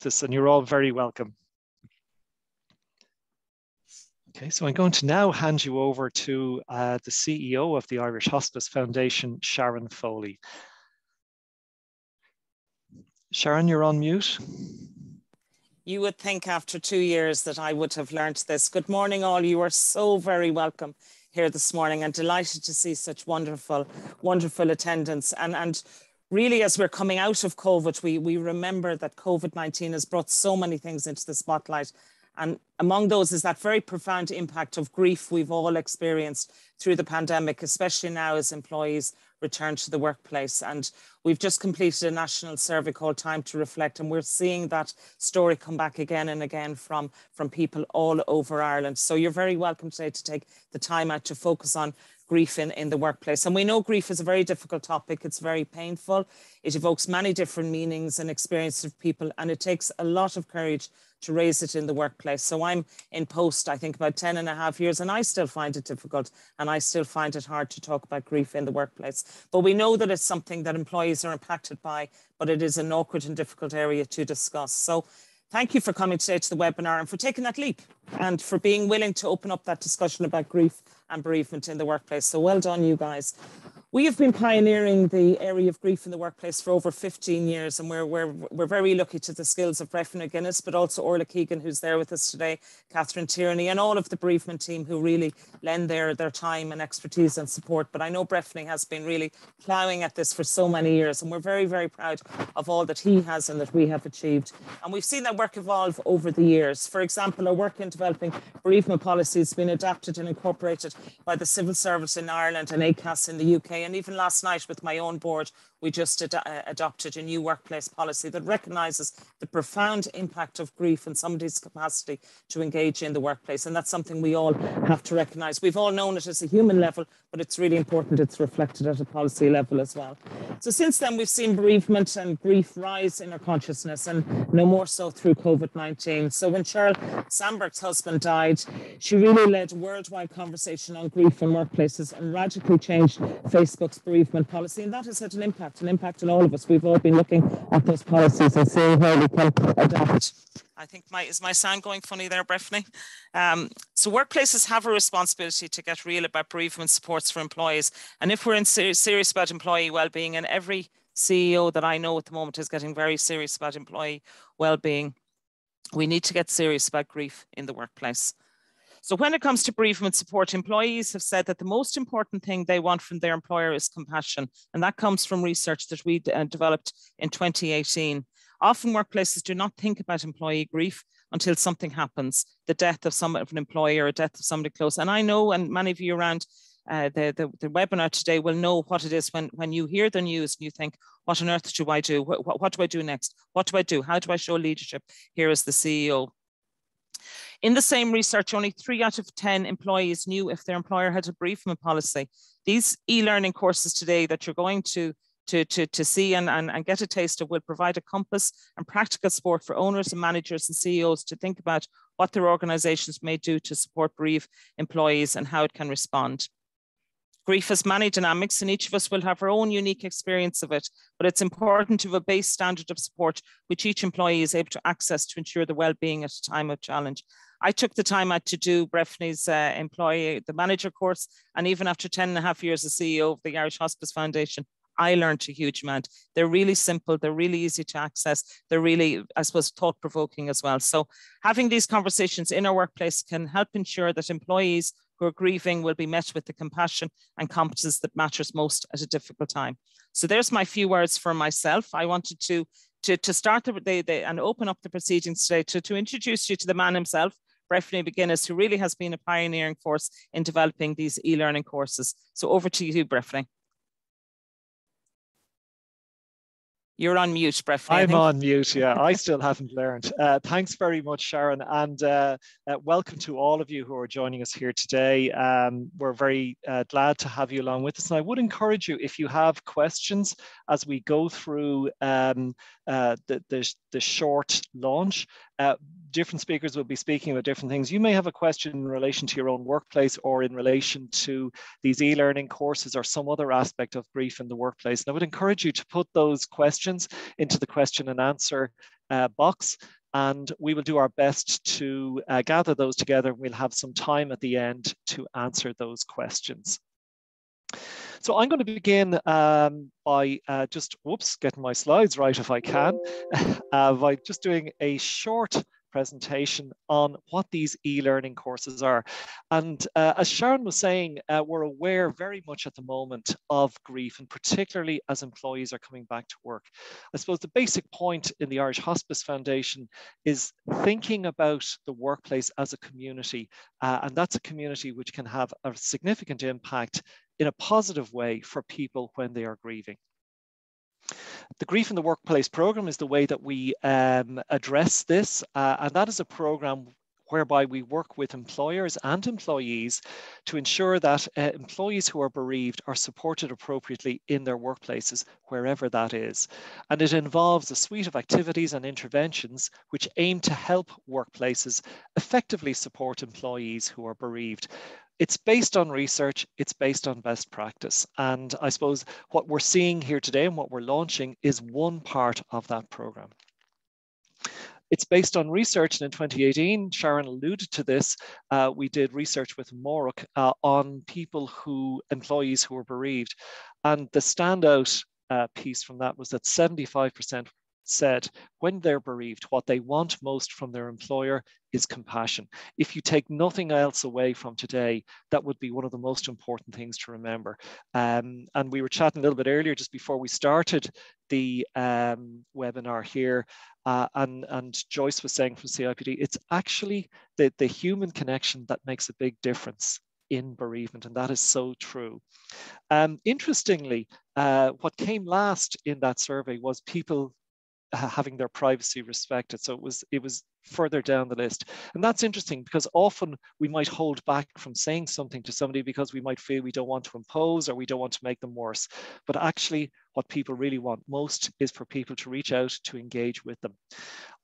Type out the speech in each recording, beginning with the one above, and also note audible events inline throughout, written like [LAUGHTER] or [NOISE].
this, and you're all very welcome. Okay, so I'm going to now hand you over to uh, the CEO of the Irish Hospice Foundation, Sharon Foley. Sharon, you're on mute. You would think after two years that I would have learnt this. Good morning, all. You are so very welcome here this morning and delighted to see such wonderful, wonderful attendance. And, and really, as we're coming out of COVID, we, we remember that COVID 19 has brought so many things into the spotlight. And among those is that very profound impact of grief we've all experienced through the pandemic, especially now as employees return to the workplace. And we've just completed a national survey called Time to Reflect, and we're seeing that story come back again and again from, from people all over Ireland. So you're very welcome today to take the time out to focus on grief in, in the workplace. And we know grief is a very difficult topic. It's very painful. It evokes many different meanings and experiences of people, and it takes a lot of courage to raise it in the workplace. So I'm in post, I think about 10 and a half years, and I still find it difficult and I still find it hard to talk about grief in the workplace. But we know that it's something that employees are impacted by, but it is an awkward and difficult area to discuss. So thank you for coming today to the webinar and for taking that leap and for being willing to open up that discussion about grief and bereavement in the workplace. So well done, you guys. We have been pioneering the area of grief in the workplace for over 15 years, and we're, we're, we're very lucky to the skills of Breffney Guinness, but also Orla Keegan, who's there with us today, Catherine Tierney, and all of the bereavement team who really lend their, their time and expertise and support. But I know Breffney has been really ploughing at this for so many years, and we're very, very proud of all that he has and that we have achieved. And we've seen that work evolve over the years. For example, our work in developing bereavement policy has been adapted and incorporated by the civil service in Ireland and ACAS in the UK and even last night with my own board, we just ad uh, adopted a new workplace policy that recognises the profound impact of grief and somebody's capacity to engage in the workplace. And that's something we all have to recognise. We've all known it as a human level, but it's really important it's reflected at a policy level as well. So since then, we've seen bereavement and grief rise in our consciousness, and no more so through COVID 19. So when Sheryl Sandberg's husband died, she really led a worldwide conversation on grief in workplaces and radically changed Facebook's bereavement policy. And that has had an impact impact, an impact on all of us. We've all been looking at those policies and seeing how we can adapt. I think my is my sound going funny there, Breffney. Um, so workplaces have a responsibility to get real about bereavement supports for employees, and if we're in ser serious about employee well-being, and every CEO that I know at the moment is getting very serious about employee well-being, we need to get serious about grief in the workplace. So when it comes to bereavement support, employees have said that the most important thing they want from their employer is compassion. And that comes from research that we uh, developed in 2018. Often workplaces do not think about employee grief until something happens, the death of some of an employee or a death of somebody close. And I know, and many of you around uh, the, the, the, webinar today will know what it is when, when you hear the news and you think, what on earth do I do? What, what, what do I do next? What do I do? How do I show leadership here as the CEO? In the same research, only three out of 10 employees knew if their employer had a bereavement policy. These e-learning courses today that you're going to to, to, to see and, and, and get a taste of will provide a compass and practical support for owners and managers and CEOs to think about what their organizations may do to support bereaved employees and how it can respond. Grief has many dynamics, and each of us will have our own unique experience of it. But it's important to have a base standard of support which each employee is able to access to ensure the well-being at a time of challenge. I took the time out to do Breffney's uh, employee, the manager course, and even after 10 and a half years as CEO of the Irish Hospice Foundation, I learned a huge amount. They're really simple, they're really easy to access, they're really, I suppose, thought provoking as well. So, having these conversations in our workplace can help ensure that employees who are grieving will be met with the compassion and competence that matters most at a difficult time. So there's my few words for myself. I wanted to to, to start the, the, the and open up the proceedings today to, to introduce you to the man himself, Breffney McGuinness, who really has been a pioneering force in developing these e-learning courses. So over to you, Breffney. You're on mute, Brett. I'm on mute, yeah. I still haven't learned. Uh, thanks very much, Sharon, and uh, uh, welcome to all of you who are joining us here today. Um, we're very uh, glad to have you along with us. And I would encourage you, if you have questions as we go through um, uh, the, the, the, short launch, uh, different speakers will be speaking about different things. You may have a question in relation to your own workplace or in relation to these e-learning courses or some other aspect of grief in the workplace. And I would encourage you to put those questions into the question and answer uh, box and we will do our best to uh, gather those together. We'll have some time at the end to answer those questions. So I'm going to begin um, by uh, just, whoops, getting my slides right if I can, [LAUGHS] uh, by just doing a short presentation on what these e-learning courses are. And uh, as Sharon was saying, uh, we're aware very much at the moment of grief, and particularly as employees are coming back to work. I suppose the basic point in the Irish Hospice Foundation is thinking about the workplace as a community, uh, and that's a community which can have a significant impact in a positive way for people when they are grieving. The Grief in the Workplace program is the way that we um, address this, uh, and that is a program whereby we work with employers and employees to ensure that uh, employees who are bereaved are supported appropriately in their workplaces, wherever that is. And it involves a suite of activities and interventions which aim to help workplaces effectively support employees who are bereaved it's based on research, it's based on best practice. And I suppose what we're seeing here today and what we're launching is one part of that program. It's based on research, and in 2018, Sharon alluded to this. Uh, we did research with Amárach uh, on people who, employees who were bereaved. And the standout uh, piece from that was that 75% said when they're bereaved, what they want most from their employer is compassion. If you take nothing else away from today, that would be one of the most important things to remember. Um, and we were chatting a little bit earlier, just before we started the um, webinar here, uh, and, and Joyce was saying from CIPD, it's actually the, the human connection that makes a big difference in bereavement, and that is so true. Um, interestingly, uh, what came last in that survey was people having their privacy respected. So it was it was further down the list. And that's interesting because often we might hold back from saying something to somebody because we might feel we don't want to impose or we don't want to make them worse. But actually what people really want most is for people to reach out to engage with them.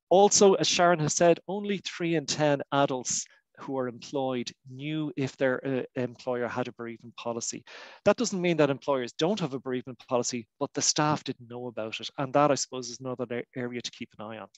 Also, as Sharon has said, only three in 10 adults who are employed knew if their uh, employer had a bereavement policy. That doesn't mean that employers don't have a bereavement policy, but the staff didn't know about it. And that, I suppose, is another area to keep an eye on.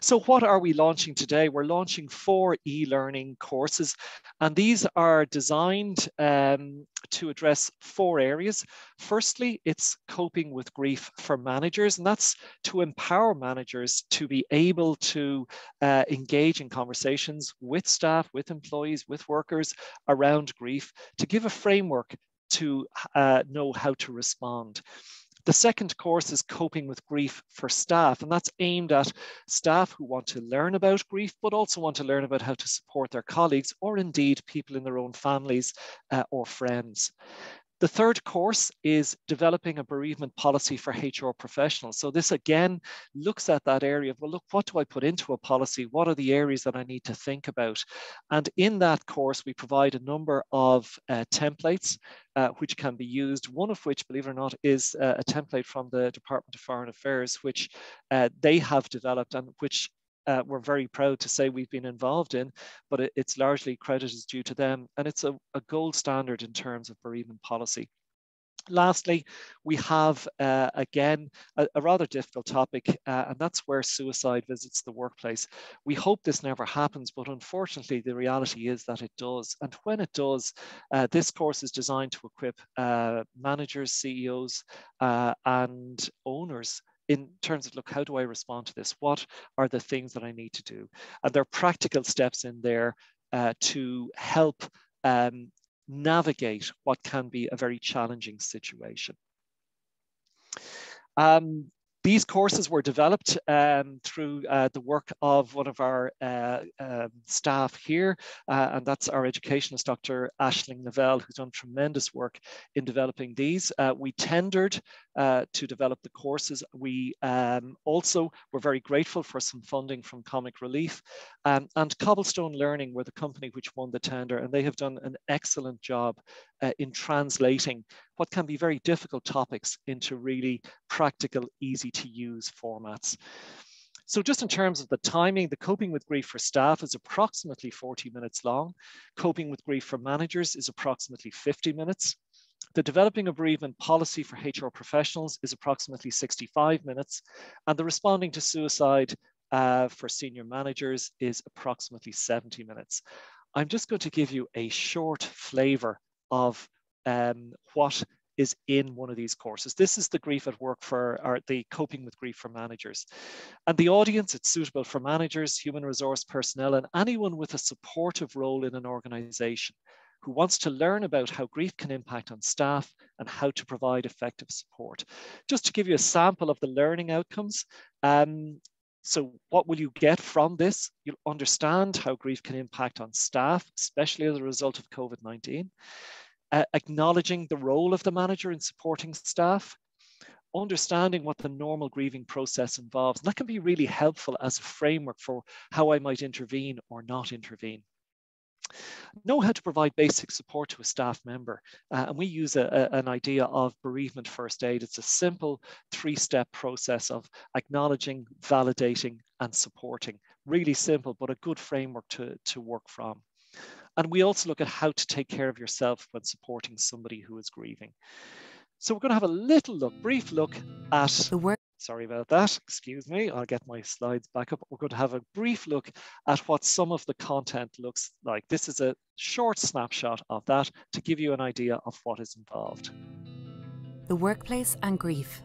So what are we launching today? We're launching four e-learning courses, and these are designed um, to address four areas. Firstly, it's coping with grief for managers, and that's to empower managers to be able to uh, engage in conversations with staff, with employees, with workers around grief, to give a framework to uh, know how to respond. The second course is Coping with Grief for Staff, and that's aimed at staff who want to learn about grief, but also want to learn about how to support their colleagues or indeed people in their own families uh, or friends. The third course is developing a bereavement policy for HR professionals. So this again looks at that area of, well, look, what do I put into a policy? What are the areas that I need to think about? And in that course, we provide a number of uh, templates uh, which can be used, one of which, believe it or not, is uh, a template from the Department of Foreign Affairs, which uh, they have developed and which uh, we're very proud to say we've been involved in, but it, it's largely credit is due to them. And it's a, a gold standard in terms of bereavement policy. Lastly, we have, uh, again, a, a, rather difficult topic, uh, and that's where suicide visits the workplace. We hope this never happens, but unfortunately, the reality is that it does. And when it does, uh, this course is designed to equip uh, managers, CEOs, uh, and owners in terms of look how do i respond to this? What are the things that i need to do? And there are practical steps in there uh, to help um, navigate what can be a very challenging situation. Um, these courses were developed um, through uh, the work of one of our uh, uh, staff here, uh, and that's our educationist, Dr. Ashling Novell, who's done tremendous work in developing these. Uh, we tendered uh, to develop the courses. We um, also were very grateful for some funding from Comic Relief, um, and Cobblestone Learning were the company which won the tender, and they have done an excellent job in translating what can be very difficult topics into really practical, easy to use formats. So just in terms of the timing, the coping with grief for staff is approximately 40 minutes long. Coping with grief for managers is approximately 50 minutes. The developing a bereavement policy for HR professionals is approximately 65 minutes, and the responding to suicide uh, for senior managers is approximately 70 minutes. I'm just going to give you a short flavor of um, what is in one of these courses. This is the grief at work for, or the coping with grief for managers. And the audience, it's suitable for managers, human resource personnel, and anyone with a supportive role in an organization who wants to learn about how grief can impact on staff and how to provide effective support. Just to give you a sample of the learning outcomes, um, so what will you get from this? You'll understand how grief can impact on staff, especially as a result of COVID-19 acknowledging the role of the manager in supporting staff, understanding what the normal grieving process involves. And that can be really helpful as a framework for how I might intervene or not intervene. Know how to provide basic support to a staff member. Uh, and we use a, a, an idea of bereavement first aid. It's a simple three step process of acknowledging, validating, and supporting. Really simple, but a good framework to, to work from. And we also look at how to take care of yourself when supporting somebody who is grieving. So we're going to have a little look, brief look at the work. Sorry about that. Excuse me. I'll get my slides back up. We're going to have a brief look at what some of the content looks like. This is a short snapshot of that to give you an idea of what is involved. The workplace and grief.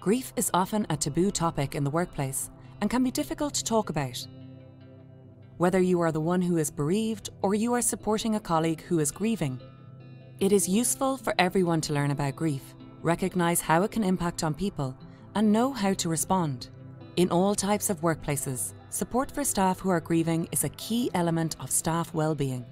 Grief is often a taboo topic in the workplace and can be difficult to talk about. Whether you are the one who is bereaved or you are supporting a colleague who is grieving, it is useful for everyone to learn about grief, recognise how it can impact on people, and know how to respond. In all types of workplaces, support for staff who are grieving is a key element of staff well-being.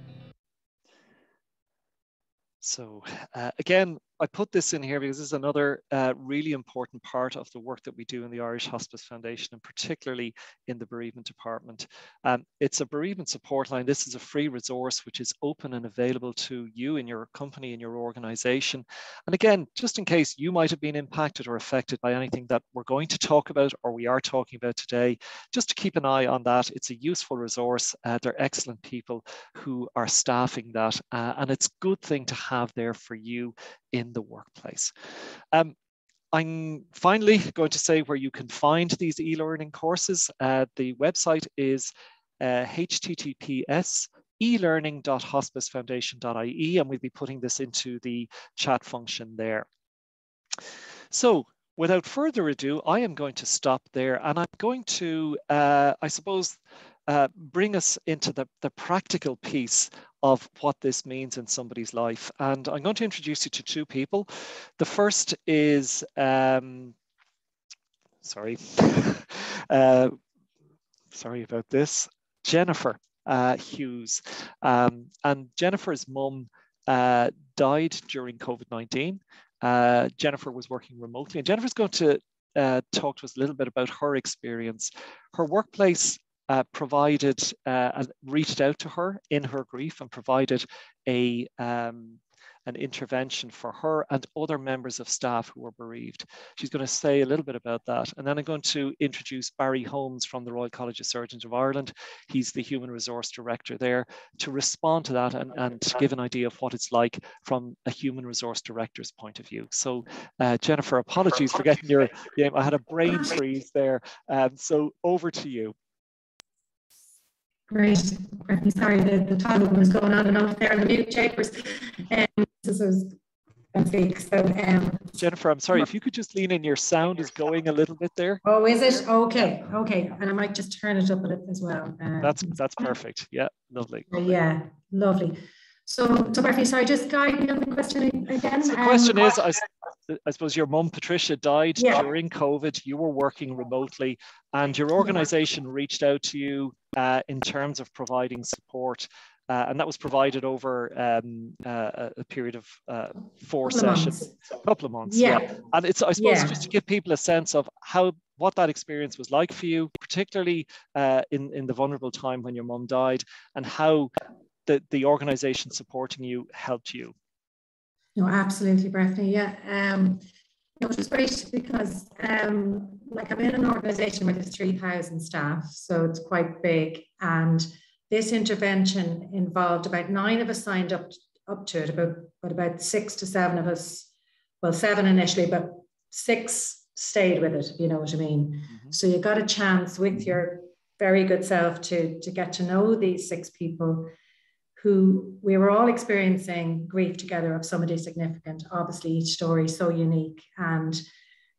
So uh, again, I put this in here because this is another uh, really important part of the work that we do in the Irish Hospice Foundation and particularly in the bereavement department. Um, it's a bereavement support line. This is a free resource which is open and available to you in your company, in your organization. And again, just in case you might have been impacted or affected by anything that we're going to talk about or we are talking about today, just to keep an eye on that. It's a useful resource. Uh, they're excellent people who are staffing that. Uh, and it's a good thing to have there for you in the workplace. Um, I'm finally going to say where you can find these e-learning courses. Uh, the website is uh, https elearning.hospicefoundation.ie and we'll be putting this into the chat function there. So without further ado, I am going to stop there and I'm going to, uh, I suppose, uh, bring us into the, the practical piece of what this means in somebody's life. And I'm going to introduce you to two people. The first is, um, sorry, [LAUGHS] uh, sorry about this, Jennifer uh, Hughes. Um, and Jennifer's mum uh, died during COVID-19. Uh, Jennifer was working remotely and Jennifer's going to uh, talk to us a little bit about her experience. Her workplace uh, provided uh, and reached out to her in her grief and provided a um, an intervention for her and other members of staff who were bereaved. She's going to say a little bit about that. And then I'm going to introduce Barry Holmes from the Royal College of Surgeons of Ireland. He's the Human Resource Director there to respond to that and, and give an idea of what it's like from a Human Resource Director's point of view. So uh, Jennifer, apologies for getting your [LAUGHS] name. I had a brain freeze there. Um, so over to you. Great. I'm sorry, the, the toggle was going on and off there, the mute chambers. Um, this was a fake. So, um, Jennifer, I'm sorry, if you could just lean in, your sound is going a little bit there. Oh, is it? Okay, okay. And I might just turn it up a bit as well. Um, that's that's perfect. Yeah, lovely. Yeah, lovely. So, so Murphy, sorry, just guide me on the question again. So the question um, is, I, I, suppose your mum Patricia died yeah. during COVID. You were working remotely, and your organisation reached out to you uh, in terms of providing support. Uh, and that was provided over um, uh, a period of uh, four sessions, a couple of months. Yeah. yeah. And it's, I suppose, yeah. just to give people a sense of how what that experience was like for you, particularly uh, in, in the vulnerable time when your mum died, and how the, the organization supporting you helped you? No, absolutely, Breffney. Yeah. Um, it was great because um, like I'm in an organization where there's 3,000 staff, so it's quite big. And this intervention involved about nine of us signed up, up to it, about, but about six to seven of us, well, seven initially, but six stayed with it, if you know what I mean. Mm-hmm. So you got a chance with your very good self to, to get to know these six people who we were all experiencing grief together of somebody significant. Obviously, each story so unique. And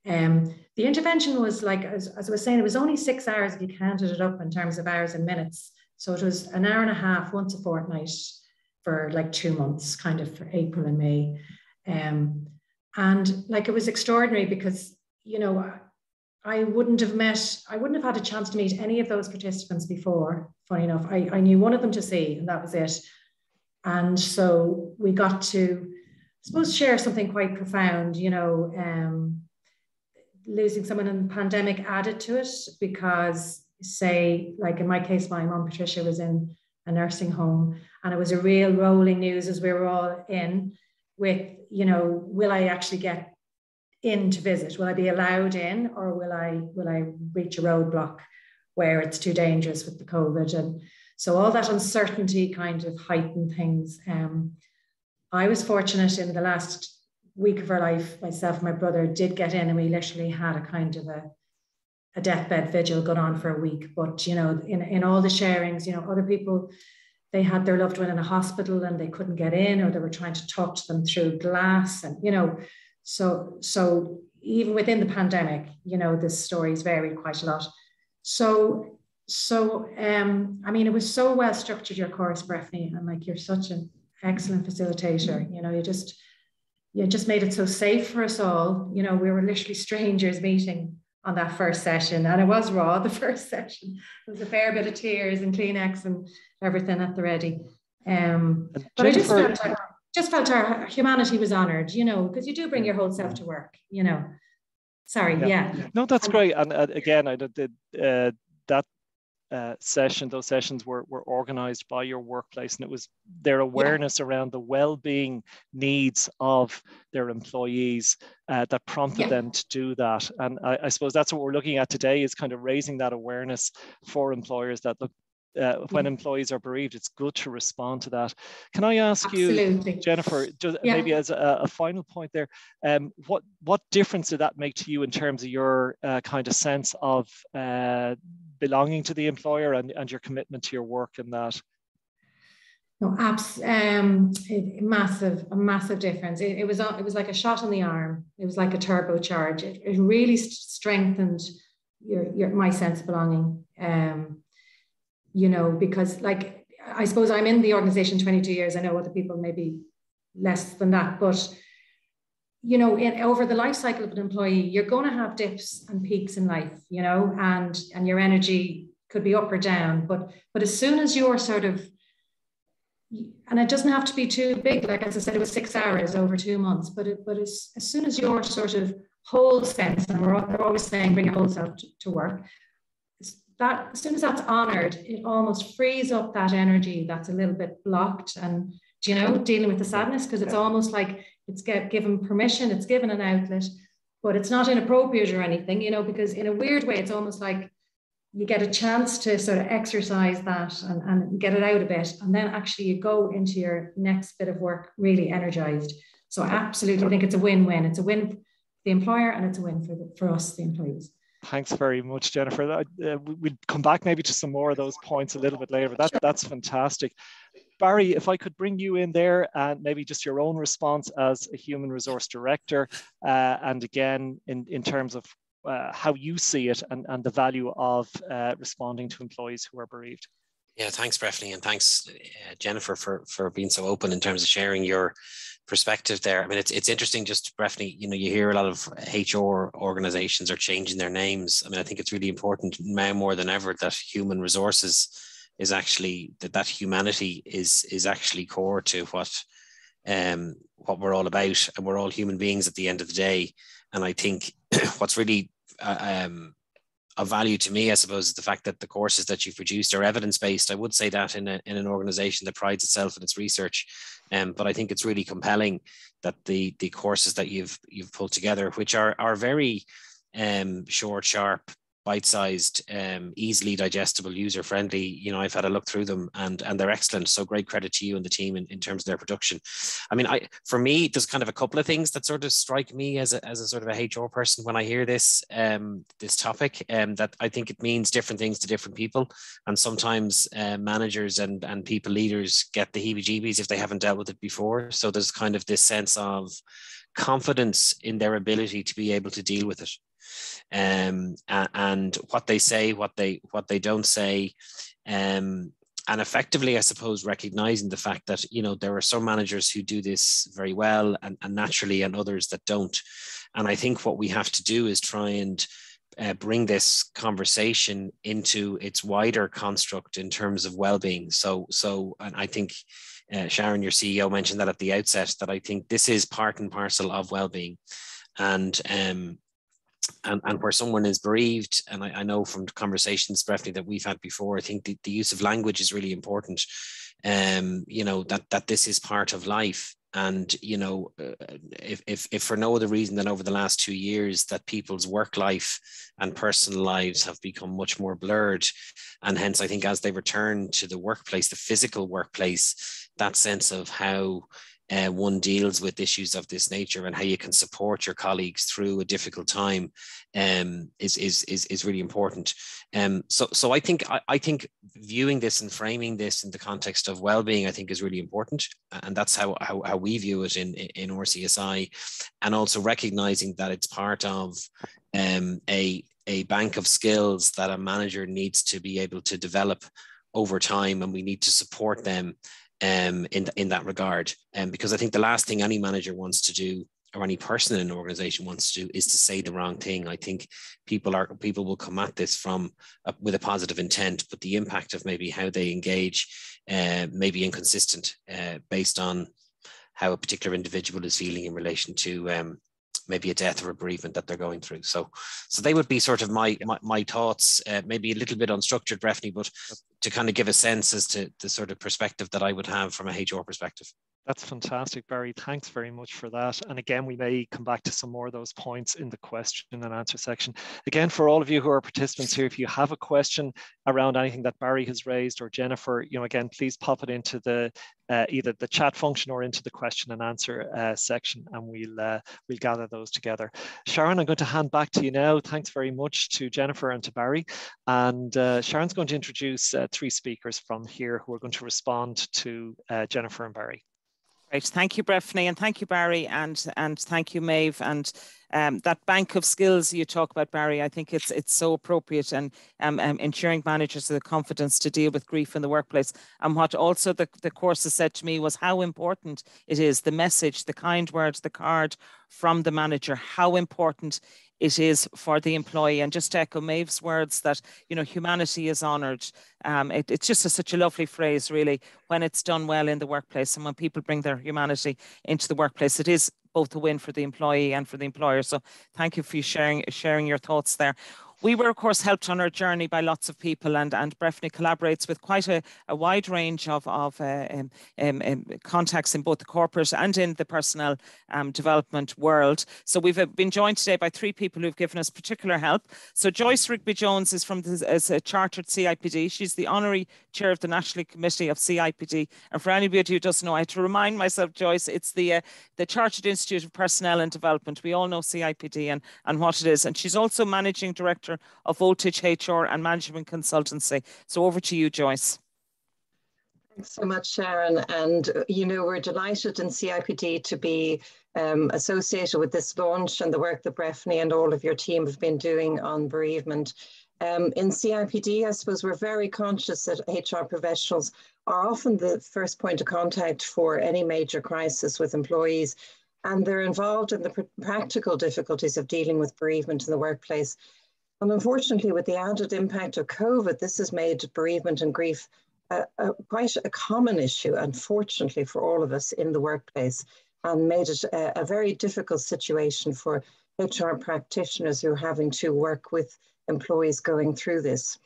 um, the intervention was like, as, as, I was saying, it was only six hours if you counted it up in terms of hours and minutes. So it was an hour and a half once a fortnight for like two months, kind of for April and May. Um, and like it was extraordinary because, you know, I wouldn't have met, I wouldn't have had a chance to meet any of those participants before. Funny enough, I, I knew one of them to see, and that was it. And so we got to, I suppose, share something quite profound, you know. Um, losing someone in the pandemic added to it because, say, like in my case, my mom Patricia was in a nursing home, and it was a real rolling news as we were all in with, you know, will I actually get in to visit? Will I be allowed in, or will I will I reach a roadblock where it's too dangerous with the COVID? And so all that uncertainty kind of heightened things. Um, I was fortunate in the last week of her life, myself my brother did get in, and we literally had a kind of a a deathbed vigil going on for a week. But you know, in in all the sharings, you know, other people they had their loved one in a hospital and they couldn't get in, or they were trying to talk to them through glass, and you know, so, so even within the pandemic, you know, the stories varied quite a lot. So, so um, I mean, it was so well structured your course, Breffney, and like you're such an excellent facilitator. You know, you just you just made it so safe for us all. You know, we were literally strangers meeting on that first session, and it was raw. [LAUGHS] The first session, there was a fair bit of tears and Kleenex and everything at the ready. Um, but I just felt like, just felt our humanity was honored, you know, because you do bring your whole self to work, you know. Sorry, yeah. yeah. No, that's great. And uh, again, I did uh, that uh, session, those sessions were, were organized by your workplace and it was their awareness yeah. around the well-being needs of their employees uh, that prompted yeah. them to do that. And I, I, suppose that's what we're looking at today is kind of raising that awareness for employers that look, uh, when employees are bereaved, it's good to respond to that. Can I ask Absolutely. you, Jennifer, just yeah. maybe as a, a, final point there, um, what what difference did that make to you in terms of your uh, kind of sense of uh, belonging to the employer and, and your commitment to your work in that? No, abs, um, massive, a massive difference. It, it was it was like a shot in the arm. It was like a turbocharge. It, it really strengthened your, your my sense of belonging. Um, you know, because like I suppose I'm in the organization 22 years. I know other people maybe less than that, but you know, in over the life cycle of an employee, you're going to have dips and peaks in life, you know, and and your energy could be up or down. But but as soon as you're sort of and it doesn't have to be too big. Like as I said, it was six hours over two months. But it, but as, as soon as your sort of whole sense, and we're, we're always saying bring your whole self to, to work, that as soon as that's honored, it almost frees up that energy that's a little bit blocked and you know dealing with the sadness because it's almost like it's get, given permission, it's given an outlet, but it's not inappropriate or anything, you know, because in a weird way, it's almost like you get a chance to sort of exercise that and, and get it out a bit. And then actually you go into your next bit of work really energized. So I absolutely think it's a win-win. It's a win for the employer and it's a win for, the, for us, the employees. Thanks very much, Jennifer. Uh, we'll come back maybe to some more of those points a little bit later, but that, that's fantastic. Barry, if I could bring you in there and maybe just your own response as a human resource director, uh, and again, in, in terms of uh, how you see it and, and the value of uh, responding to employees who are bereaved. Yeah, thanks, Breffney, and thanks, uh, Jennifer, for, for being so open in terms of sharing your perspective there. I mean, it's it's interesting. Just briefly, you know, you hear a lot of HR organizations are changing their names. I mean, I think it's really important now more than ever that human resources is actually that that humanity is is actually core to what um what we're all about, and we're all human beings at the end of the day. And I think [CLEARS THROAT] what's really uh, um, of value to me, I suppose, is the fact that the courses that you've produced are evidence based. I would say that in, a, in an organization that prides itself in its research, um, but I think it's really compelling that the the courses that you've you've pulled together, which are are very um, short, sharp, bite-sized, um, easily digestible, user-friendly. You know, I've had a look through them, and and they're excellent. So great credit to you and the team in, in terms of their production. I mean, I for me, there's kind of a couple of things that sort of strike me as a as a sort of a HR person when I hear this um, this topic, um, that I think it means different things to different people, and sometimes uh, managers and and people leaders get the heebie-jeebies if they haven't dealt with it before. So there's kind of this sense of confidence in their ability to be able to deal with it um, and what they say, what they what they don't say, um, and effectively, I suppose, recognizing the fact that you know there are some managers who do this very well and, and naturally, and others that don't. And I think what we have to do is try and uh, bring this conversation into its wider construct in terms of well-being. So, so, and I think uh, Sharon, your CEO, mentioned that at the outset that I think this is part and parcel of well-being, and um, and, and where someone is bereaved, and I, I know from conversations, briefly that we've had before, I think the, the use of language is really important. Um, you know, that that this is part of life. And, you know, uh, if, if, if for no other reason than over the last two years that people's work life and personal lives have become much more blurred. And hence, I think as they return to the workplace, the physical workplace, that sense of how uh, one deals with issues of this nature and how you can support your colleagues through a difficult time um, is, is, is, is really important. Um, so, so I think I, I think viewing this and framing this in the context of well-being, I think is really important. And that's how, how, how we view it in, in RCSI and also recognizing that it's part of um, a, a bank of skills that a manager needs to be able to develop over time and we need to support them um, in, in that regard. Um, because I think the last thing any manager wants to do or any person in an organization wants to do is to say the wrong thing. I think people are people will come at this from uh, with a positive intent, but the impact of maybe how they engage uh, may be inconsistent uh, based on how a particular individual is feeling in relation to um, maybe a death or a bereavement that they're going through. So, so they would be sort of my my, my thoughts, uh, maybe a little bit unstructured, Breffney, but to kind of give a sense as to the sort of perspective that I would have from a HR perspective. That's fantastic, Barry. Thanks very much for that. And again, we may come back to some more of those points in the question and answer section. Again, for all of you who are participants here, if you have a question around anything that Barry has raised or Jennifer, you know, again, please pop it into the uh, either the chat function or into the question and answer uh, section, and we'll uh, we'll gather those together. Sharon, I'm going to hand back to you now. Thanks very much to Jennifer and to Barry. And uh, Sharon's going to introduce uh, three speakers from here who are going to respond to uh, Jennifer and Barry. Great. Thank you, Breffney, and thank you, Barry, and and thank you, Maeve. And um, that bank of skills you talk about, Barry, I think it's it's so appropriate and um, um, ensuring managers have the confidence to deal with grief in the workplace. And what also the, the course has said to me was how important it is, the message, the kind words, the card from the manager, how important it is for the employee. And just to echo Maeve's words that, you know, humanity is honoured. Um, it, it's just a, such a lovely phrase, really, when it's done well in the workplace and when people bring their humanity into the workplace. It is both a win for the employee and for the employer. So thank you for sharing sharing your thoughts there. We were, of course, helped on our journey by lots of people, and, and Breffney collaborates with quite a, a wide range of, of uh, um, um, um, contacts in both the corporate and in the personnel um, development world. So we've uh, been joined today by three people who've given us particular help. So Joyce Rigby Jones is from the, as a chartered CIPD. She's the honorary chair of the National Committee of CIPD. And for anybody who doesn't know, I have to remind myself, Joyce, it's the uh, the Chartered Institute of Personnel and Development. We all know CIPD and, and what it is. And she's also managing director Director of Voltedge HR and Management Consultancy. So over to you, Joyce. Thanks so much, Sharon. And, uh, you know, we're delighted in CIPD to be um, associated with this launch and the work that Breffney and all of your team have been doing on bereavement. Um, in CIPD, I suppose we're very conscious that HR professionals are often the first point of contact for any major crisis with employees, and they're involved in the pr practical difficulties of dealing with bereavement in the workplace. And unfortunately, with the added impact of COVID, this has made bereavement and grief quite a common issue, unfortunately, for all of us in the workplace, and made it a, a very difficult situation for HR practitioners who are having to work with employees going through this.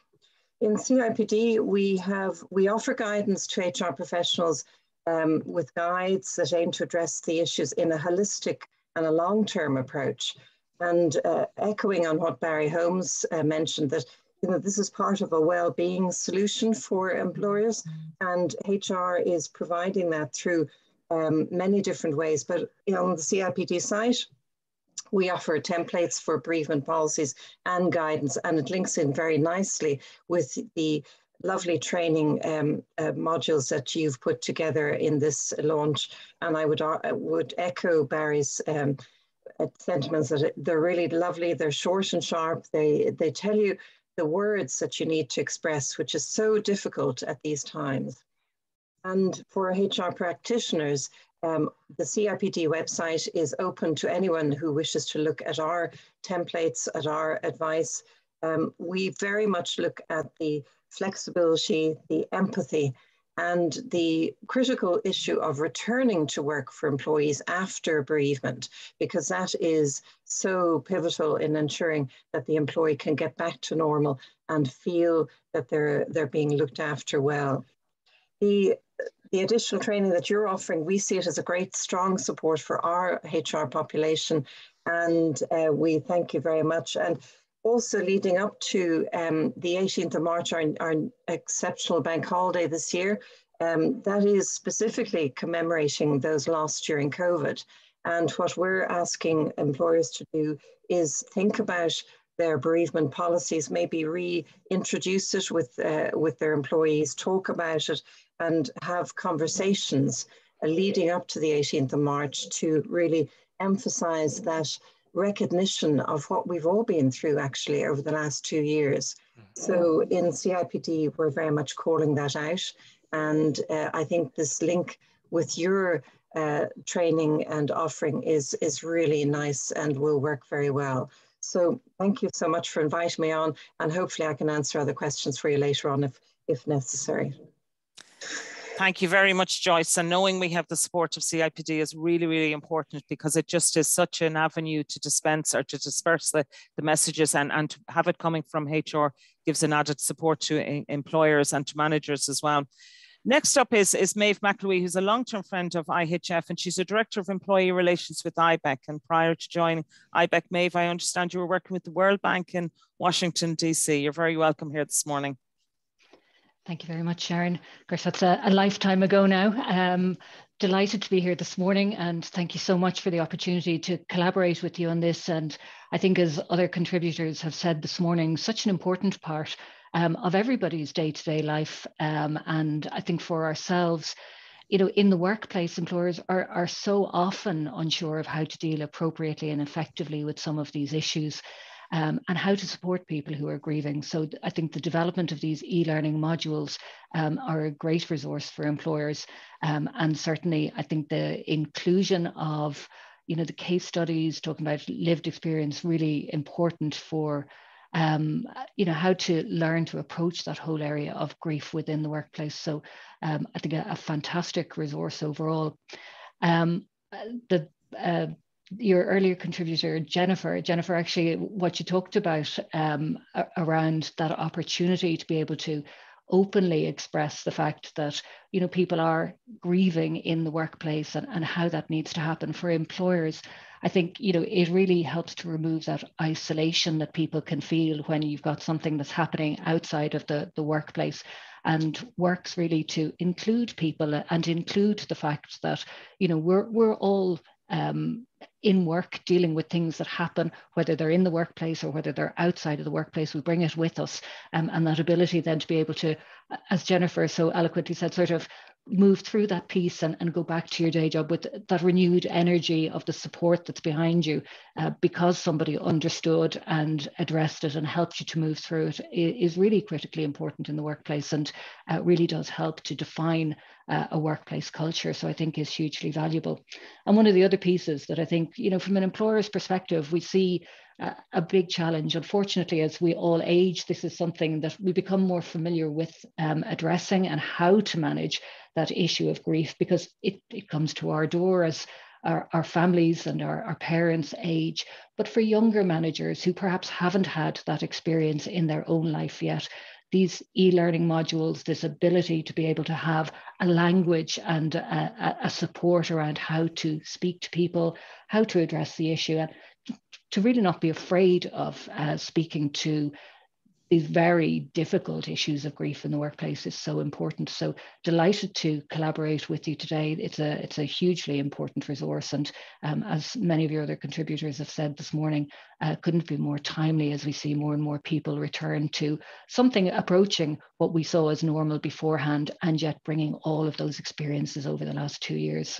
In CIPD, we have we offer guidance to HR professionals um, with guides that aim to address the issues in a holistic and a long-term approach. And uh, echoing on what Barry Holmes uh, mentioned, that you know this is part of a well-being solution for employers, and HR is providing that through um, many different ways. But on the CIPD site, we offer templates for bereavement policies and guidance, and it links in very nicely with the lovely training um, uh, modules that you've put together in this launch. And I would, uh, would echo Barry's um, sentiments that they're really lovely, they're short and sharp, they, they tell you the words that you need to express, which is so difficult at these times. And for HR practitioners, um, the CIPD website is open to anyone who wishes to look at our templates, at our advice. Um, we very much look at the flexibility, the empathy, and the critical issue of returning to work for employees after bereavement, because that is so pivotal in ensuring that the employee can get back to normal and feel that they're, they're being looked after well. The, the additional training that you're offering, we see it as a great, strong support for our HR population, and uh, we thank you very much. And also leading up to um, the 18th of March, our, our, exceptional bank holiday this year, um, that is specifically commemorating those lost during COVID. And what we're asking employers to do is think about their bereavement policies, maybe reintroduce it with, uh, with their employees, talk about it, and have conversations leading up to the 18th of March to really emphasize that recognition of what we've all been through actually over the last two years. So in CIPD, we're very much calling that out. And uh, I think this link with your uh, training and offering is, is really nice and will work very well. So thank you so much for inviting me on and hopefully I can answer other questions for you later on if, if necessary. Thank you very much, Joyce. And knowing we have the support of CIPD is really, really important because it just is such an avenue to dispense or to disperse the, the messages and, and to have it coming from HR gives an added support to employers and to managers as well. Next up is, is Maeve McElwee, who's a long-term friend of IHF, and she's a Director of Employee Relations with IBEC. And prior to joining IBEC, Maeve, I understand you were working with the World Bank in Washington, DC. You're very welcome here this morning. Thank you very much, Sharon. Of course, that's a, a lifetime ago now. Um, delighted to be here this morning and thank you so much for the opportunity to collaborate with you on this. And I think as other contributors have said this morning, such an important part um, of everybody's day-to-day -day life. Um, and I think for ourselves, you know, in the workplace, employers are, are so often unsure of how to deal appropriately and effectively with some of these issues um, and how to support people who are grieving. So I think the development of these e-learning modules um, are a great resource for employers. Um, and certainly I think the inclusion of, you know, the case studies, talking about lived experience, really important for um, you know, how to learn to approach that whole area of grief within the workplace. So um, I think a, a, fantastic resource overall. Um, the uh, your earlier contributor, Jennifer, Jennifer, actually, what you talked about um, around that opportunity to be able to openly express the fact that you know people are grieving in the workplace and, and how that needs to happen for employers i think you know it really helps to remove that isolation that people can feel when you've got something that's happening outside of the, the workplace and works really to include people and include the fact that you know we're we're all um, in work dealing with things that happen, whether they're in the workplace or whether they're outside of the workplace. We bring it with us. Um, and that ability then to be able to, as Jennifer so eloquently said, sort of move through that piece and, and go back to your day job with that renewed energy of the support that's behind you uh, because somebody understood and addressed it and helped you to move through it is really critically important in the workplace and uh, really does help to define uh, a workplace culture so i think is hugely valuable and one of the other pieces that i think you know from an employer's perspective we see a big challenge. Unfortunately, as we all age, this is something that we become more familiar with um, addressing and how to manage that issue of grief because it, it comes to our door as our, our families and our, our parents age. But for younger managers who perhaps haven't had that experience in their own life yet, these e-learning modules, this ability to be able to have a language and a, a, support around how to speak to people, how to address the issue, and to really not be afraid of uh, speaking to these very difficult issues of grief in the workplace is so important. So delighted to collaborate with you today. It's a it's a hugely important resource, and um, as many of your other contributors have said this morning, uh, couldn't be more timely as we see more and more people return to something approaching what we saw as normal beforehand, and yet bringing all of those experiences over the last two years.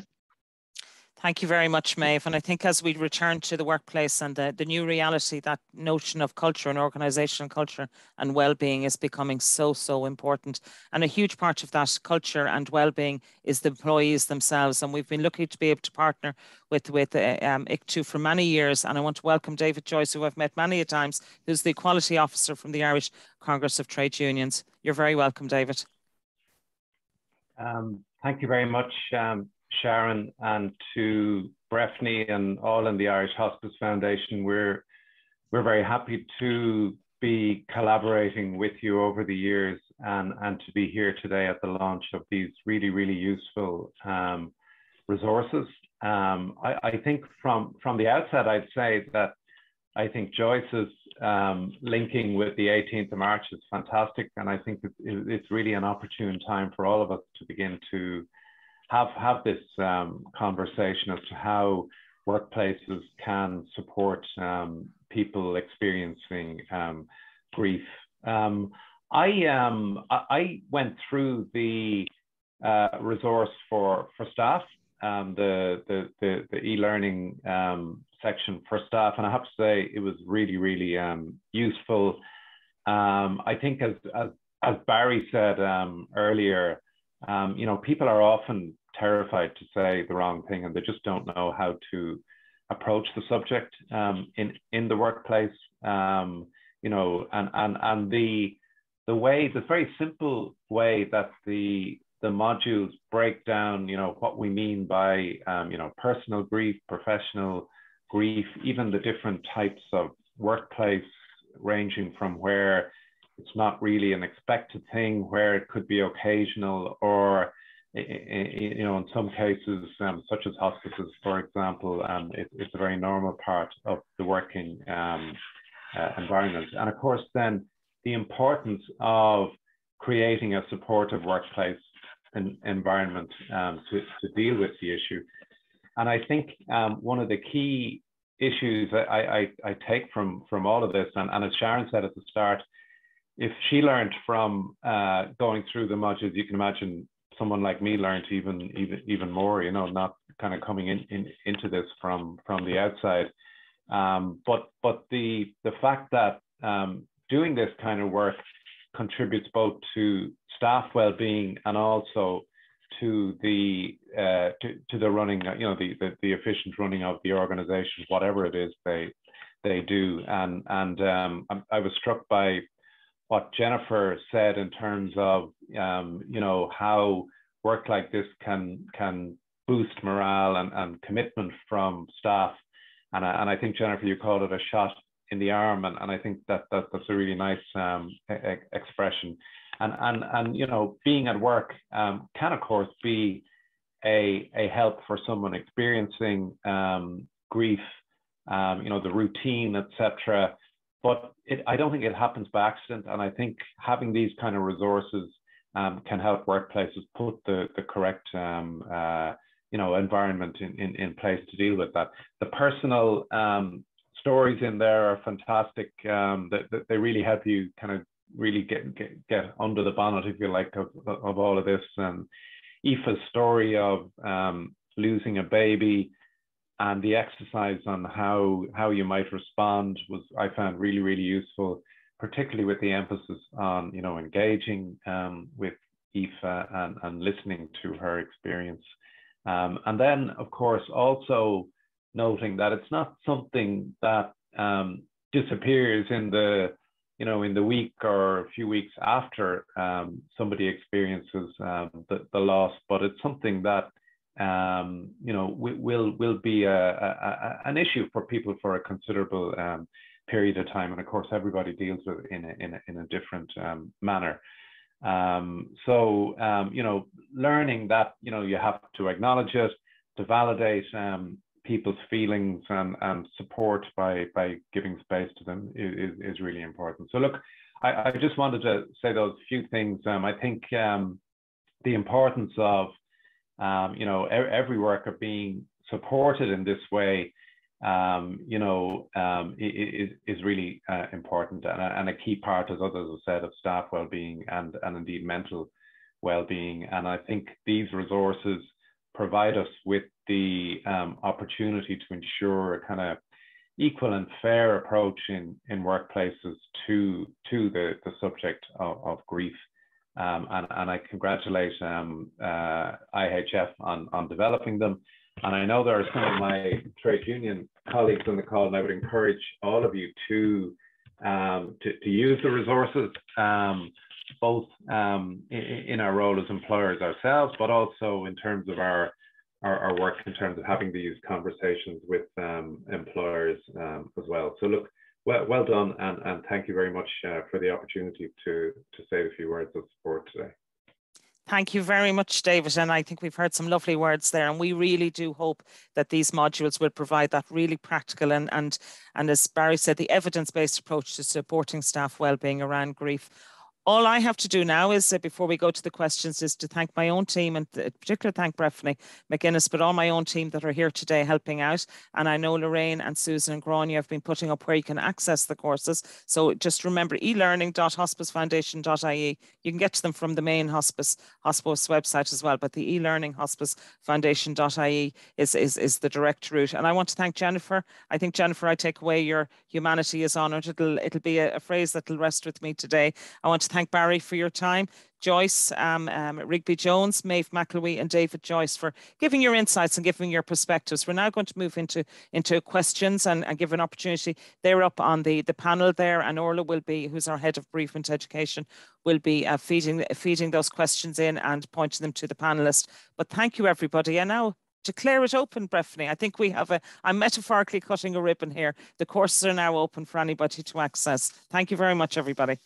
Thank you very much, Maeve. And I think as we return to the workplace and the, the new reality, that notion of culture and organizational culture and well-being is becoming so, so important. And a huge part of that culture and well-being is the employees themselves. And we've been lucky to be able to partner with, with uh, um, ICTU for many years. And I want to welcome David Joyce, who I've met many a times, who's the Equality Officer from the Irish Congress of Trade Unions. You're very welcome, David. Um, thank you very much. Um, Sharon, and to Breffney and all in the Irish Hospice Foundation. We're, we're very happy to be collaborating with you over the years and, and to be here today at the launch of these really, really useful um, resources. Um, I, I, think from, from the outset, I'd say that I think Joyce's um, linking with the 18th of March is fantastic. And I think it's really an opportune time for all of us to begin to have have this um, conversation as to how workplaces can support um, people experiencing um, grief. Um, I um, I went through the uh, resource for for staff, um, the the the, the e-learning section for staff, and I have to say it was really really useful. I think as as as Barry said earlier, um, you know, people are often terrified to say the wrong thing and they just don't know how to approach the subject um, in in the workplace. Um, you know, and and and the the way the very simple way that the the modules break down, you know, what we mean by um, you know personal grief, professional grief, even the different types of workplace, ranging from where it's not really an expected thing where it could be occasional or you know in some cases um, such as hospices for example um, it, it's a very normal part of the working um, uh, environment. And of course then the importance of creating a supportive workplace in, environment um, to, to deal with the issue. And I think um, one of the key issues I, I, I take from from all of this and, and as Sharon said at the start if she learned from uh, going through the modules, you can imagine someone like me learned even even even more. You know, not kind of coming in, in into this from from the outside. Um, but but the the fact that um, doing this kind of work contributes both to staff well-being and also to the uh, to, to the running, you know, the, the, the efficient running of the organization, whatever it is they they do. And and um, I, I was struck by what Jennifer said in terms of um, you know how work like this can can boost morale and, and commitment from staff. And I, and I think Jennifer, you called it a shot in the arm, and, and I think that, that that's a really nice um, e expression. And and and you know, being at work um, can of course be a a help for someone experiencing um, grief, um, you know, the routine, etc but it, I don't think it happens by accident. And I think having these kind of resources um, can help workplaces put the, the correct um, uh, you know, environment in, in, in place to deal with that. The personal um, stories in there are fantastic. Um, that, that they really help you kind of really get, get, get under the bonnet, if you like, of, of all of this. And Aoife's story of um, losing a baby and the exercise on how how you might respond was I found really really useful, particularly with the emphasis on you know engaging um, with Aoife and, and listening to her experience, um, and then of course also noting that it's not something that um, disappears in the you know in the week or a few weeks after um, somebody experiences um, the, the loss, but it's something that um, you know, will will be a, a, an issue for people for a considerable um, period of time. And of course, everybody deals with it in a, in a, in a different um, manner. Um, so, um, you know, learning that, you know, you have to acknowledge it, to validate um, people's feelings and, and support by, by giving space to them is, is really important. So look, I, I just wanted to say those few things. I think the importance of, um, you know, every worker being supported in this way, um, you know, um, is, is really uh, important and a, and a key part, as others have said, of staff well-being and, and indeed mental well-being. And I think these resources provide us with the um, opportunity to ensure a kind of equal and fair approach in, in workplaces to, to the, the subject of, of grief. Um, and, and I congratulate um, uh, IHF on, on developing them. And I know there are some of my trade union colleagues on the call, and I would encourage all of you to, um, to, to, use the resources, um, both um, in, in, our role as employers ourselves, but also in terms of our our, our work in terms of having these conversations with um, employers as well. So look, well, well done, and, and thank you very much uh, for the opportunity to, to say a few words of support today. Thank you very much, David. And I think we've heard some lovely words there. And we really do hope that these modules will provide that really practical and, and, and as Barry said, the evidence-based approach to supporting staff well-being around grief all I have to do now is, uh, before we go to the questions, is to thank my own team and in particular thank Breffney McGuinness, but all my own team that are here today helping out. And I know Lorraine and Susan and Grania have been putting up where you can access the courses. So just remember elearning.hospicefoundation.ie. You can get to them from the main hospice hospice website as well, but the e-learning hospicefoundation.ie is, is, is the direct route. And I want to thank Jennifer. I think Jennifer, I take away your humanity is honoured. It'll it'll be a, a phrase that'll rest with me today. I want to thank Barry for your time, Joyce, um, um, Rigby Jones, Maeve McElwee, and David Joyce for giving your insights and giving your perspectives. We're now going to move into, into questions and, and give an opportunity. They're up on the, the panel there, and Orla will be, who's our head of bereavement education, will be uh, feeding, feeding those questions in and pointing them to the panelists. But thank you, everybody. And now declare it open, Breffney. I think we have a, I'm metaphorically cutting a ribbon here. The courses are now open for anybody to access. Thank you very much, everybody.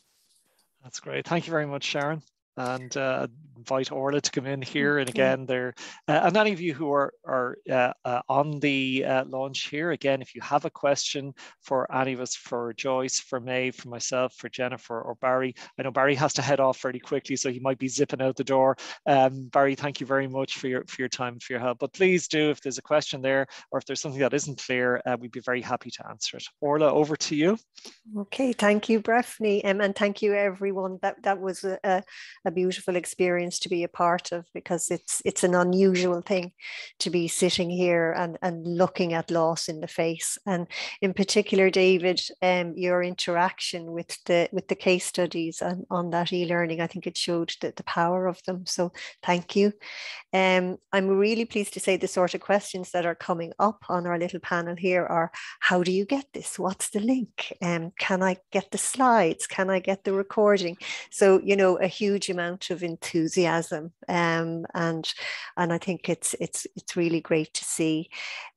That's great. Thank you very much, Sharon and uh, invite Orla to come in here. And again, there, uh, and any of you who are, are uh, uh on the uh, launch here, again, if you have a question for any of us, for Joyce, for May, for myself, for Jennifer or Barry, I know Barry has to head off fairly quickly, so he might be zipping out the door. Um, Barry, thank you very much for your for your time, for your help. But please do, if there's a question there, or if there's something that isn't clear, uh, we'd be very happy to answer it. Orla, over to you. Okay, thank you, Breffney, um, and thank you everyone. That that was a, a a beautiful experience to be a part of because it's it's an unusual thing to be sitting here and, and looking at loss in the face. And in particular, David, um, your interaction with the with the case studies and on that e-learning, I think it showed the, the power of them. So thank you. Um, I'm really pleased to say the sort of questions that are coming up on our little panel here are how do you get this? What's the link? Um, can I get the slides? Can I get the recording? So, you know, a huge amount of enthusiasm. Um, and and I think it's it's it's really great to see.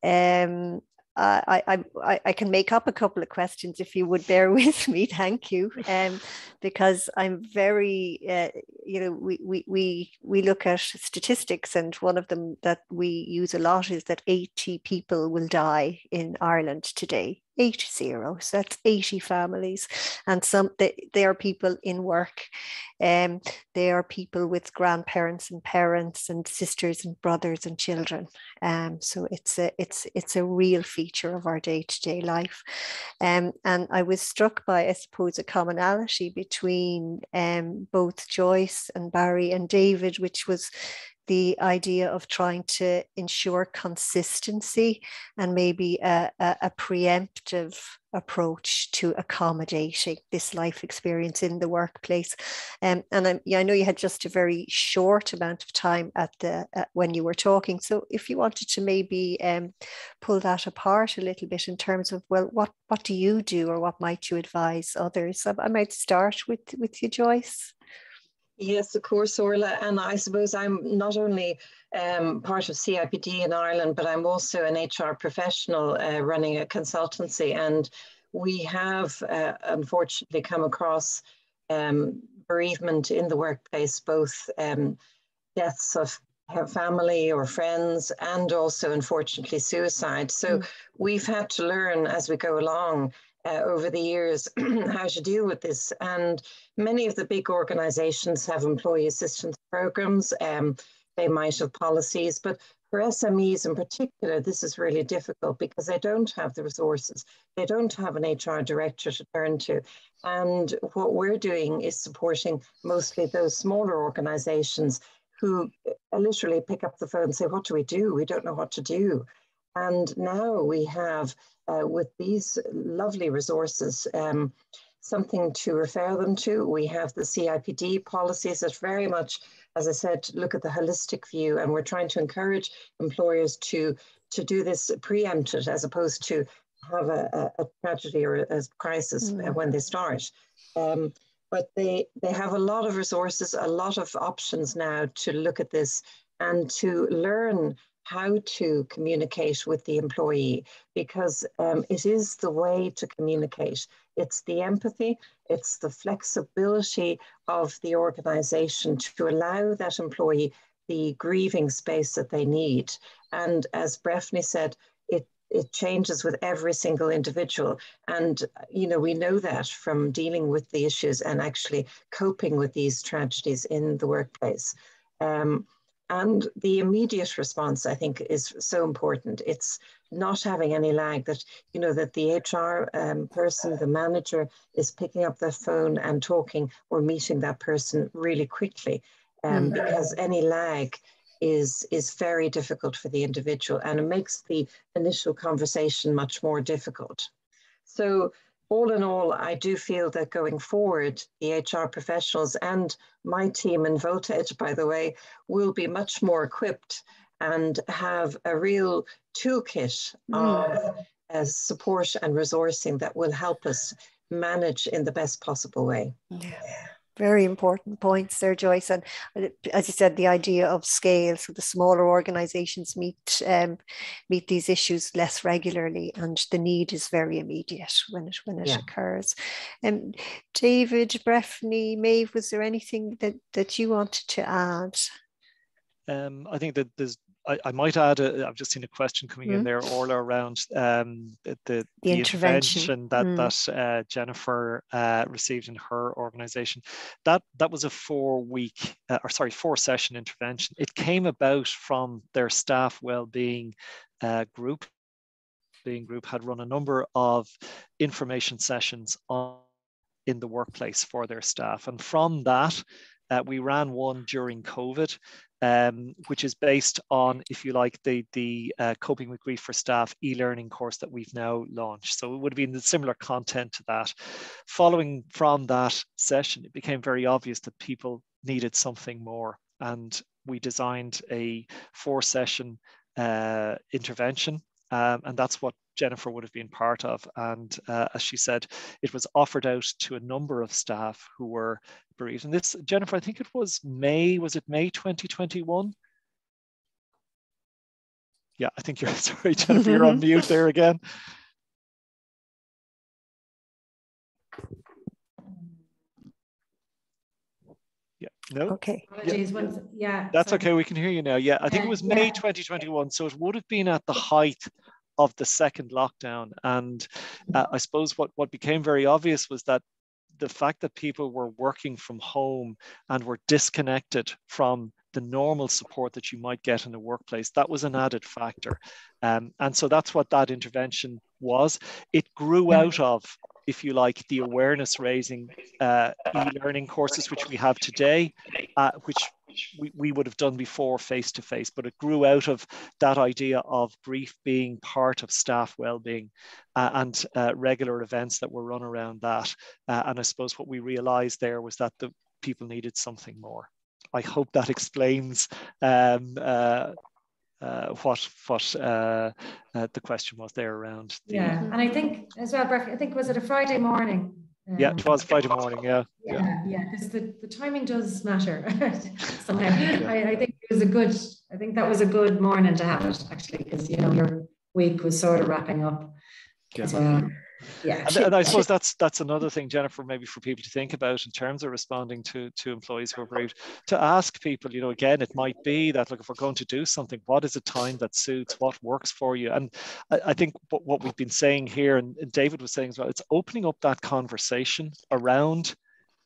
Um, I, I, I can make up a couple of questions if you would bear [LAUGHS] with me. Thank you. Um, because I'm very, uh, you know, we, we, we, we look at statistics, and one of them that we use a lot is that 80 people will die in Ireland today. 80 so that's 80 families and some they, they are people in work um, they are people with grandparents and parents and sisters and brothers and children. Um, so it's a it's it's a real feature of our day-to-day life. Um, and i was struck by i suppose a commonality between um, both joyce and barry and david which was the idea of trying to ensure consistency and maybe a, a, a, preemptive approach to accommodating this life experience in the workplace. Um, and I, yeah, I know you had just a very short amount of time at the when you were talking. So if you wanted to maybe um, pull that apart a little bit in terms of well, what what do you do or what might you advise others? I, I might start with with you, Joyce. Yes, of course, Orla. And I suppose I'm not only um, part of CIPD in Ireland, but I'm also an HR professional uh, running a consultancy. And we have uh, unfortunately come across um, bereavement in the workplace, both um, deaths of family or friends, and also, unfortunately, suicide. So mm. we've had to learn as we go along uh, over the years [CLEARS THROAT] how to deal with this. And many of the big organizations have employee assistance programs. Um, they might have policies, but for SMEs in particular, this is really difficult because they don't have the resources. They don't have an HR director to turn to. And what we're doing is supporting mostly those smaller organizations who uh, literally pick up the phone and say, What do we do? We don't know what to do. And now we have, uh, with these lovely resources, um, something to refer them to. We have the CIPD policies that very much, as I said, look at the holistic view, and we're trying to encourage employers to to do this preempted as opposed to have a, a, a tragedy or a, crisis mm. when they start. Um, but they they have a lot of resources, a lot of options now to look at this and to learn how to communicate with the employee because um, it is the way to communicate. It's the empathy, it's the flexibility of the organization to allow that employee the grieving space that they need. And as Breffney said, it it changes with every single individual. And, you know, we know that from dealing with the issues and actually coping with these tragedies in the workplace. Um, and the immediate response, I think, is so important. It's not having any lag that, you know, that the HR um, person, the manager is picking up their phone and talking or meeting that person really quickly. Um, mm. Because any lag is, is very difficult for the individual and it makes the initial conversation much more difficult. So all in all, I do feel that going forward, the HR professionals and my team in Voltedge, by the way, will be much more equipped and have a real toolkit mm. of uh, support and resourcing that will help us manage in the best possible way. Yeah very important points there, Joyce. And uh, as you said, the idea of scale. So the smaller organisations meet um, meet these issues less regularly, and the need is very immediate when it when it yeah. occurs. Um, David, Breffney, Maeve, was there anything that that you wanted to add? Um, I think that there's I, I, might add, i have just seen a question coming mm. in there all around um, the, the, the, intervention, intervention that, mm. that uh, Jennifer uh, received in her organization. That, that was a four week, uh, or sorry, four session intervention. It came about from their staff well-being uh, group. Being group had run a number of information sessions on in the workplace for their staff. And from that, uh, we ran one during COVID um, which is based on, if you like, the, the uh, Coping with Grief for Staff e-learning course that we've now launched. So it would have been the similar content to that. Following from that session, it became very obvious that people needed something more. And we designed a four session uh, intervention. Um, and that's what Jennifer would have been part of. And uh, as she said, it was offered out to a number of staff who were bereaved. And this, Jennifer, I think it was May, was it May 2021? Yeah, I think you're, [LAUGHS] sorry, Jennifer, you're on mute there again. Yeah, no. Okay. Yeah, yeah that's sorry. okay. We can hear you now. Yeah, I think it was May 2021. So it would have been at the height of the second lockdown. And uh, I suppose what, what became very obvious was that the fact that people were working from home and were disconnected from the normal support that you might get in a workplace, that was an added factor. Um, and so that's what that intervention was. It grew out of if you like, the awareness raising uh, e-learning courses, which we have today, uh, which we, we would have done before face to face, but it grew out of that idea of grief being part of staff well-being uh, and uh, regular events that were run around that. Uh, and I suppose what we realized there was that the people needed something more. I hope that explains um, uh, uh, what what uh, uh, the question was there around. The, yeah, and I think as well, I think was it a Friday morning? Um, yeah, it was Friday morning. Yeah, yeah, yeah, because the, the timing does matter [LAUGHS] somehow. yeah. I, I think it was a good. I think that was a good morning to have it actually, because you know your week was sort of wrapping up yeah. as well. Yeah. And, and, I [LAUGHS] suppose that's that's another thing, Jennifer, maybe for people to think about in terms of responding to to employees who are bereaved, to ask people, you know, again, it might be that look, if we're going to do something, what is a time that suits, what works for you? And I, I think what, what we've been saying here, and, and David was saying as well, it's opening up that conversation around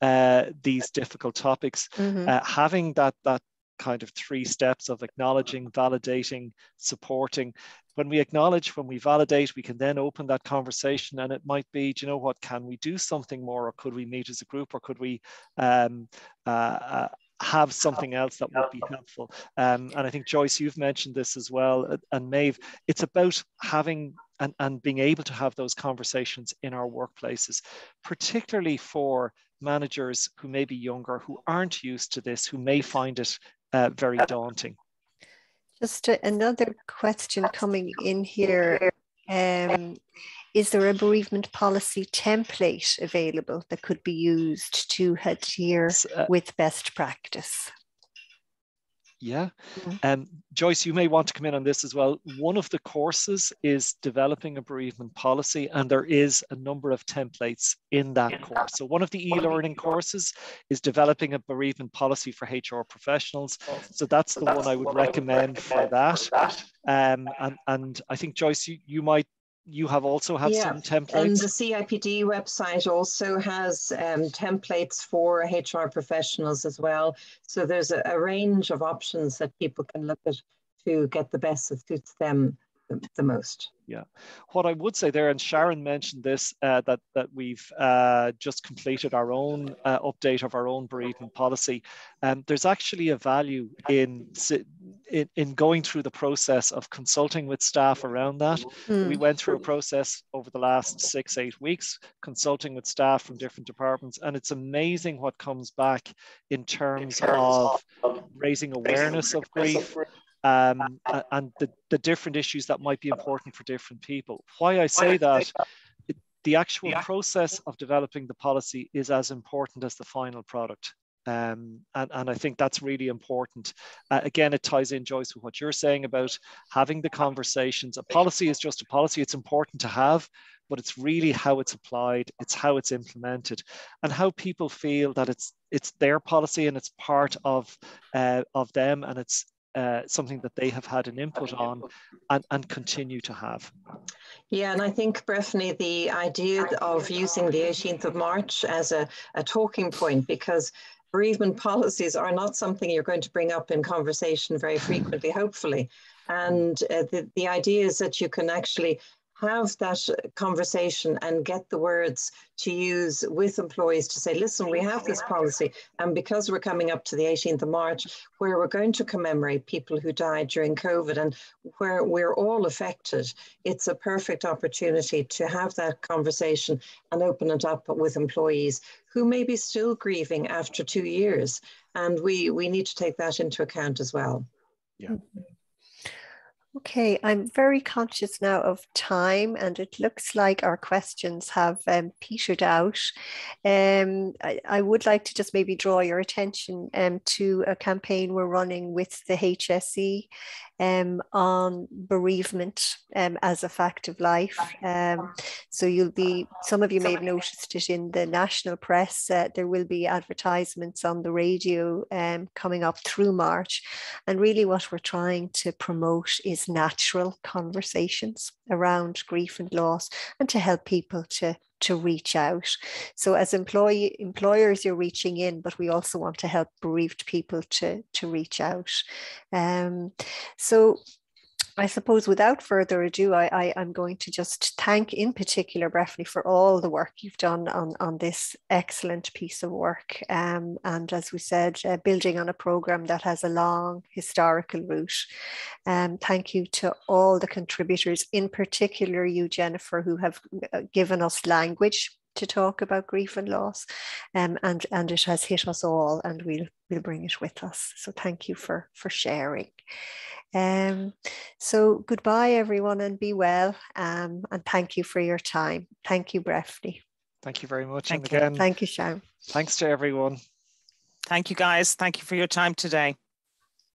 uh, these difficult topics, mm-hmm. uh, having that that kind of three steps of acknowledging, validating, supporting. When we acknowledge, when we validate, we can then open that conversation and it might be, do you know what, can we do something more or could we meet as a group or could we um, uh, uh have something else that would be helpful. Um, and I think Joyce, you've mentioned this as well, and Maeve, it's about having and, and being able to have those conversations in our workplaces, particularly for managers who may be younger, who aren't used to this, who may find it uh, very daunting. Just another question coming in here. Um, is there a bereavement policy template available that could be used to adhere uh, with best practice? Yeah. Mm-hmm. Um, Joyce, you may want to come in on this as well. One of the courses is developing a bereavement policy, and there is a number of templates in that course. So, one of the e learning courses is developing a bereavement policy for HR professionals. So, that's the one I would recommend for that. Um, and, and I think, Joyce, you, you might you have also have yeah. some templates. And the CIPD website also has um, templates for HR professionals as well. So there's a, a, range of options that people can look at to get the best that suits them the, the most. Yeah, what I would say there, and Sharon mentioned this, uh, that that we've uh, just completed our own uh, update of our own bereavement policy. And um, there's actually a value in, in, in going through the process of consulting with staff around that. Mm. We went through a process over the last six eight weeks, consulting with staff from different departments, and it's amazing what comes back in terms of raising awareness of grief um, and the, the different issues that might be important for different people. Why I say that, it, the actual process of developing the policy is as important as the final product. Um, and, and I think that's really important. Uh, again, it ties in, Joyce, with what you're saying about having the conversations. A policy is just a policy, it's important to have, but it's really how it's applied, it's how it's implemented, and how people feel that it's it's their policy and it's part of uh, of them, and it's uh, something that they have had an input on and, and continue to have. Yeah, and I think, Breffney, the idea of using the 18th of March as a, a talking point, because bereavement [LAUGHS] policies are not something you're going to bring up in conversation very frequently, hopefully. And uh, the, the idea is that you can actually have that conversation and get the words to use with employees to say, listen, we have this policy. And because we're coming up to the 18th of March, where we're going to commemorate people who died during COVID and where we're all affected, it's a perfect opportunity to have that conversation and open it up with employees who may be still grieving after two years. And we, we need to take that into account as well. Yeah. Okay, I'm very conscious now of time, and it looks like our questions have um, petered out. Um, I, I, would like to just maybe draw your attention um, to a campaign we're running with the HSE um, on bereavement um, as a fact of life. Um, so you'll be, some of you may have noticed it in the national press. Uh, there will be advertisements on the radio um, coming up through March. And really, what we're trying to promote is natural conversations around grief and loss and to help people to to reach out. So as employee employers, you're reaching in, but we also want to help bereaved people to, to reach out. Um, so I suppose without further ado, I, I, am going to just thank in particular Breffney for all the work you've done on, on this excellent piece of work. Um, and as we said, uh, building on a program that has a long historical route. Um, thank you to all the contributors, in particular you, Jennifer, who have uh, given us language to talk about grief and loss um, and and it has hit us all and we'll we'll bring it with us so thank you for for sharing um, so goodbye, everyone, and be well. Um, and thank you for your time. Thank you, Breffney. Thank you very much. Thank and again, thank you, Sharon. Thanks to everyone. Thank you, guys. Thank you for your time today.